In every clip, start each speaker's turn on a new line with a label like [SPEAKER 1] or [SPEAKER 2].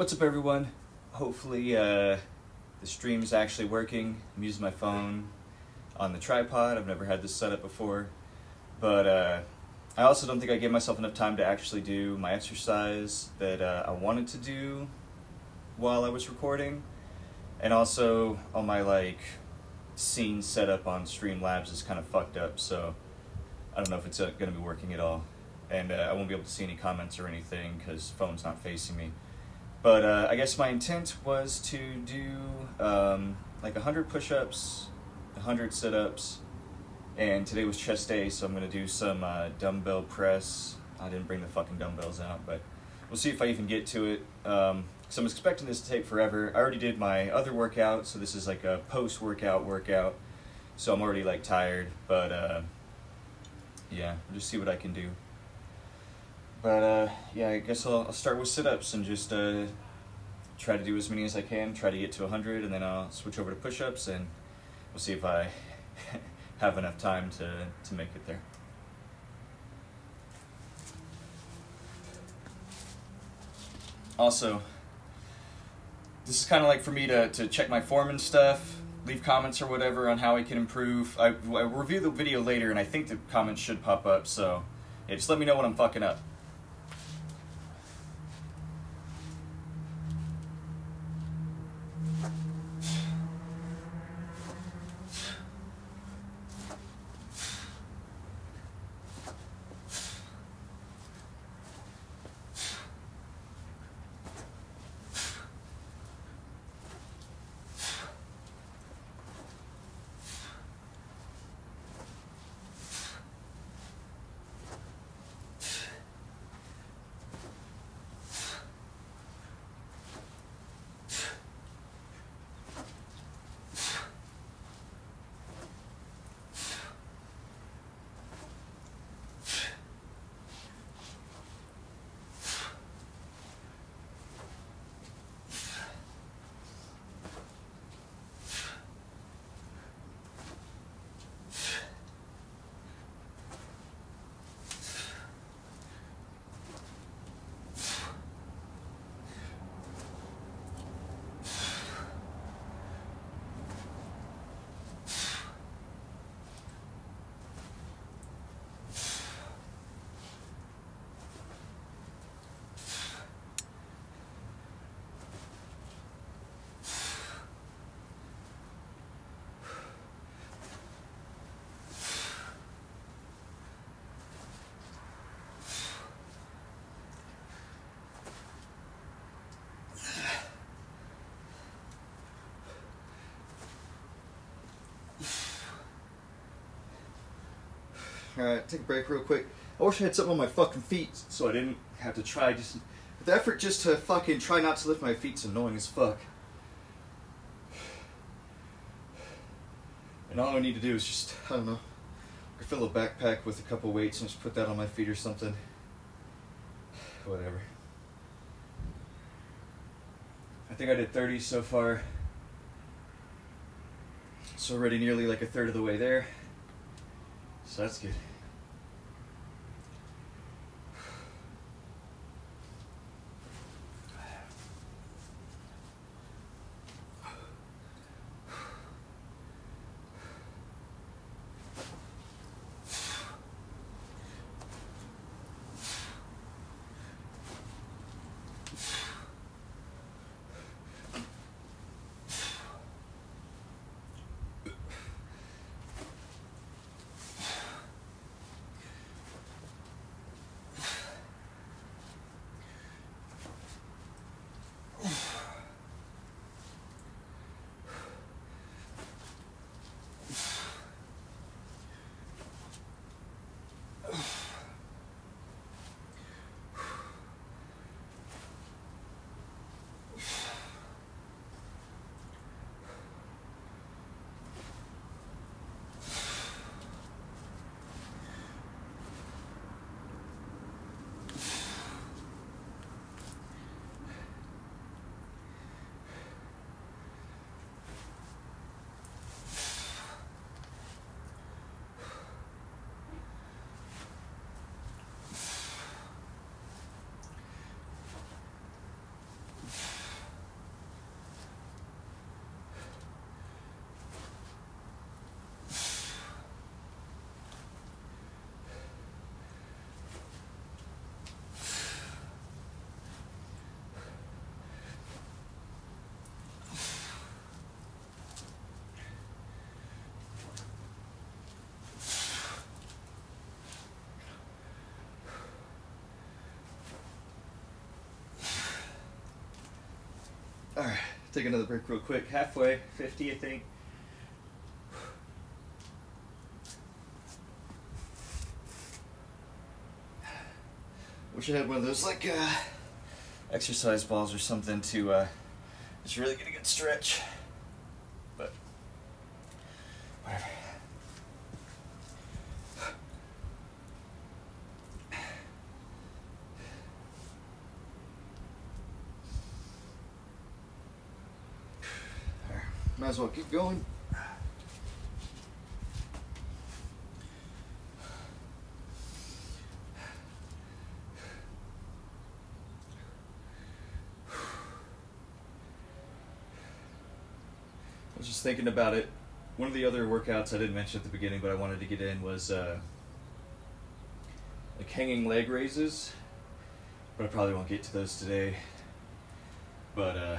[SPEAKER 1] What's up, everyone? Hopefully, uh, the stream is actually working. I'm using my phone on the tripod. I've never had this set up before. But uh, I also don't think I gave myself enough time to actually do my exercise that uh, I wanted to do while I was recording. And also, all my like scene setup on Streamlabs is kind of fucked up, so I don't know if it's uh, going to be working at all. And uh, I won't be able to see any comments or anything because phone's not facing me. But uh, I guess my intent was to do um, like 100 push ups, 100 sit ups, and today was chest day, so I'm to do some uh, dumbbell press. I didn't bring the fucking dumbbells out, but we'll see if I even get to it. Um, so I'm expecting this to take forever. I already did my other workout, so this is like a post workout workout. So I'm already like tired, but uh, yeah, we'll just see what I can do. But uh, yeah, I guess I'll, I'll start with sit ups and just uh, try to do as many as I can, try to get to 100, and then I'll switch over to push ups and we'll see if I have enough time to, to make it there. Also, this is kind of like for me to, to check my form and stuff, leave comments or whatever on how I can improve. I, I review the video later, and I think the comments should pop up, so yeah, just let me know when I'm fucking up. Alright, take a break real quick. I wish I had something on my fucking feet so I didn't have to try just. The effort just to fucking try not to lift my feet. feet's annoying as fuck. And all I need to do is just, I don't know, I fill a backpack with a couple weights and just put that on my feet or something. Whatever. I think I did 30 so far. So already nearly like a third of the way there. So that's good. All right, take another break real quick. Halfway, 50, I think. Wish I had one of those like uh, exercise balls or something to uh, just really get a good stretch. But whatever. There. Might as well keep going. I was just thinking about it. One of the other workouts I didn't mention at the beginning, but I wanted to get in was uh, like hanging leg raises. But I probably won't get to those today. But uh,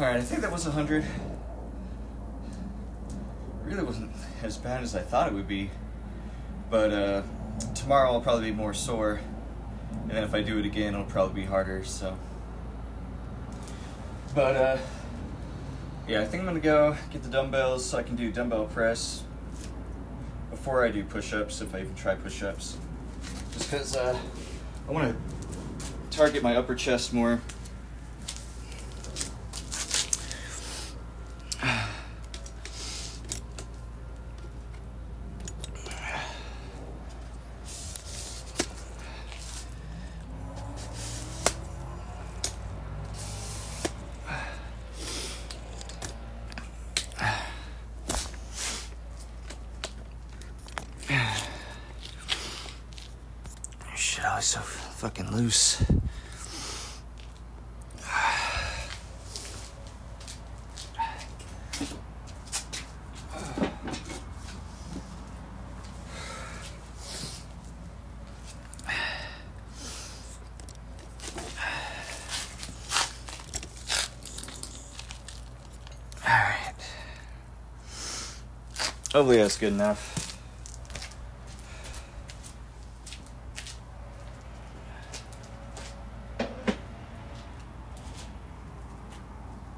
[SPEAKER 1] Alright, I think that was 100. Really wasn't as bad as I thought it would be. But uh, tomorrow I'll probably be more sore. And then if I do it again, it'll probably be harder, so. But uh, yeah, I think I'm gonna go get the dumbbells so I can do dumbbell press before I do push ups, if I even try push ups. Just because uh, I wanna target my upper chest more. Shit, I was so loose. Hopefully that's good enough.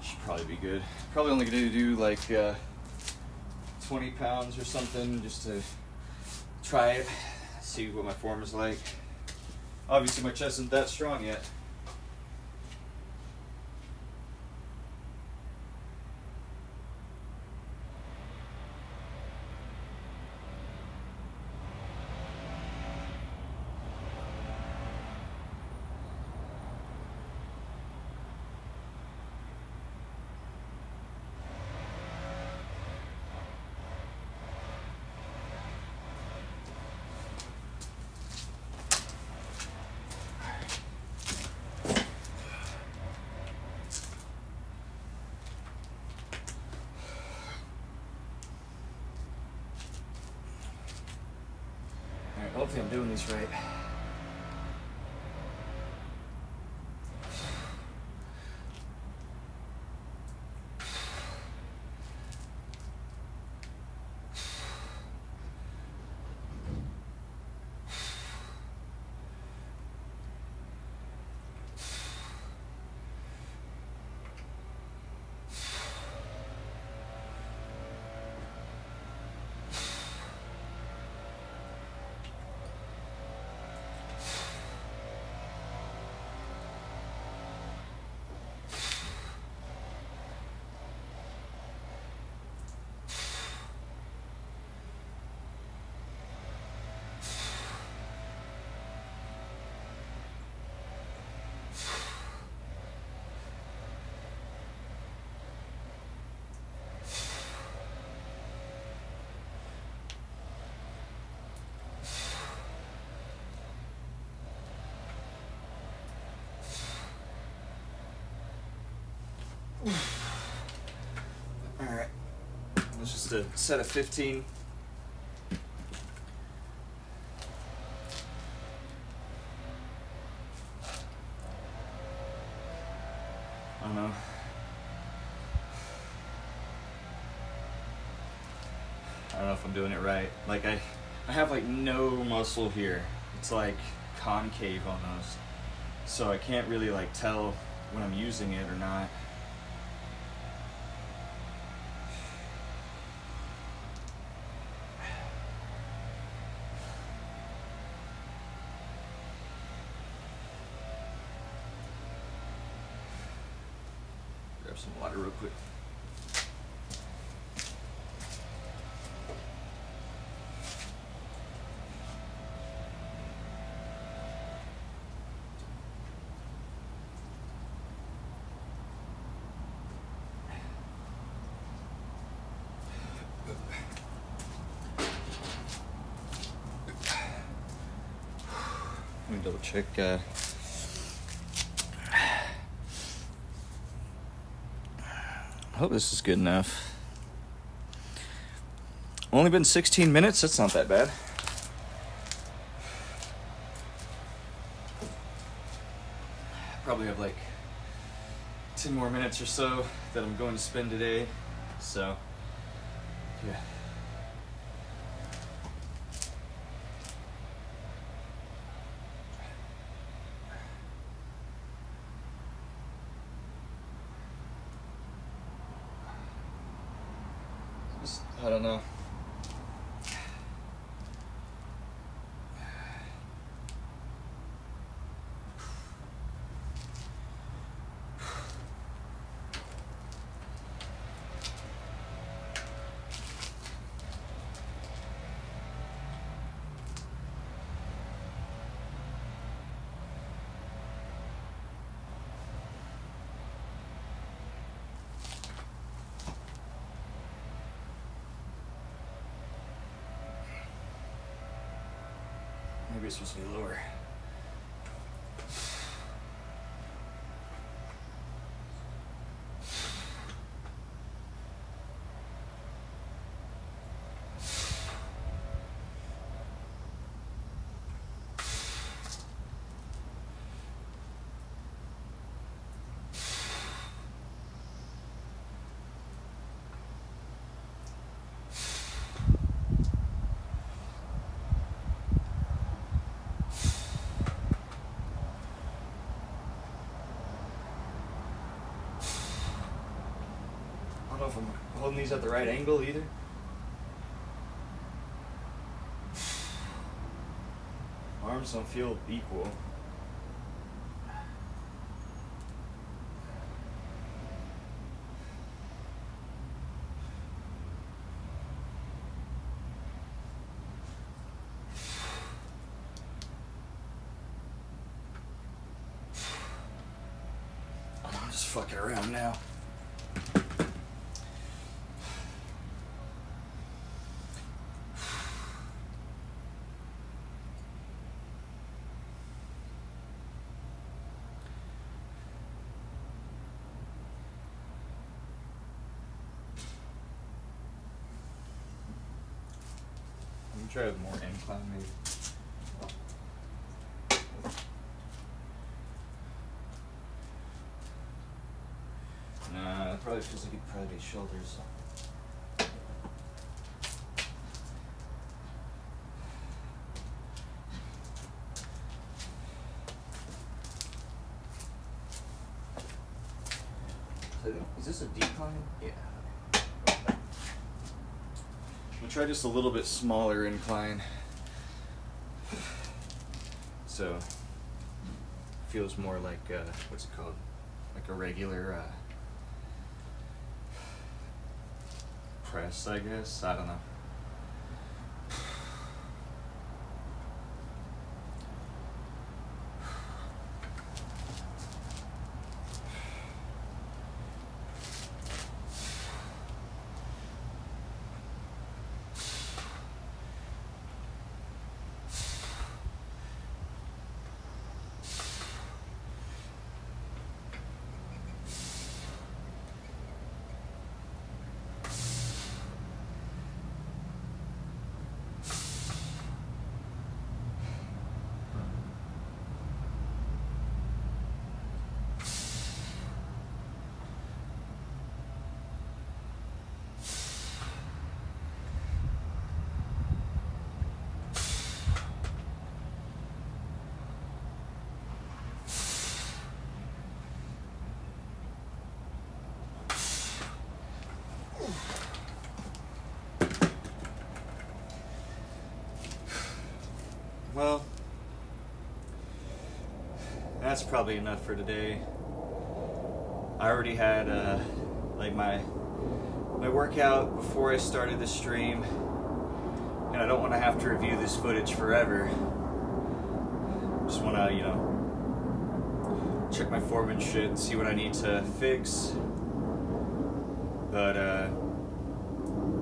[SPEAKER 1] Should probably be good. Probably only gonna do like uh, 20 pounds or something just to try it, see what my form is like. Obviously, my chest isn't that strong yet. Hopefully I'm doing these right. Alright. Let's just uh, a set of 15. I don't know. I don't know if I'm doing it right. Like I I have like no muscle here. It's like concave almost. So I can't really like tell when I'm using it or not. Grab some water real quick. Let me double check. Uh, I hope this is good enough. Only been 16 minutes. That's not that bad. Probably have like 10 more minutes or so that I'm going to spend today. So, yeah. Just, I don't know. To be lower. Know if I'm holding these at the right angle either. Arms don't feel equal. I'm just fucking around now. Let me try a more incline maybe. Nah, it probably feels like it'd probably shoulders. So, Is this a decline? Yeah. We'll just a little bit smaller incline. So feels more like uh, what's it called? Like a regular uh, press, I guess. I don't know. Well, that's probably enough for today. I already had uh, like my my workout before I started the stream, and I don't want to have to review this footage forever. Just want to, you know, check my form and shit, see what I need to fix. But uh,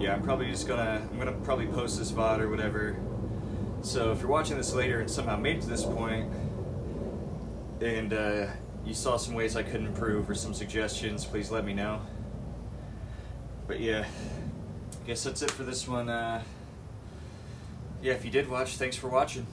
[SPEAKER 1] yeah, I'm probably just gonna I'm gonna probably post this VOD or whatever. So if you're watching this later and somehow made it to this point, and uh, you saw some ways I could improve or some suggestions, please let me know. But yeah, I guess that's it for this one. Uh, yeah, if you did watch, thanks for watching.